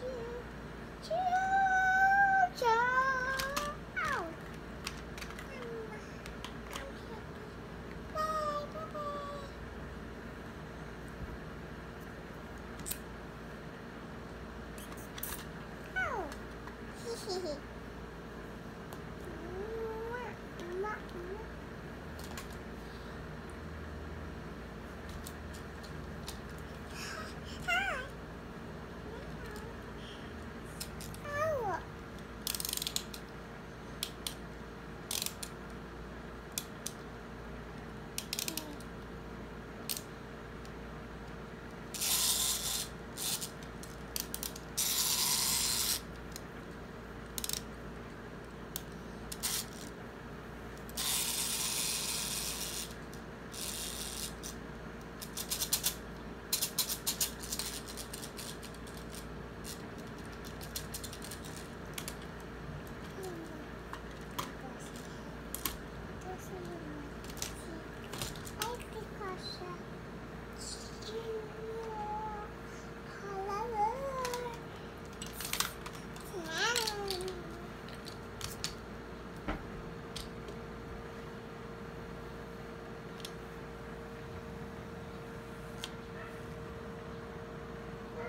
Cheers. Cheers.